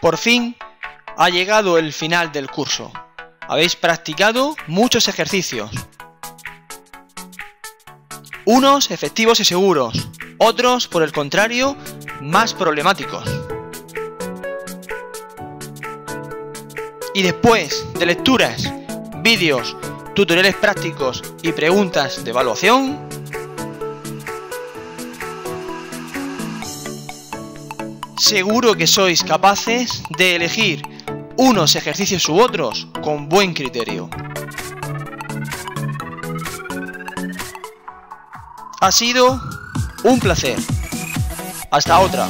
Por fin ha llegado el final del curso. Habéis practicado muchos ejercicios. Unos efectivos y seguros, otros, por el contrario, más problemáticos. Y después de lecturas, vídeos, tutoriales prácticos y preguntas de evaluación, seguro que sois capaces de elegir unos ejercicios u otros con buen criterio. Ha sido un placer. Hasta otra.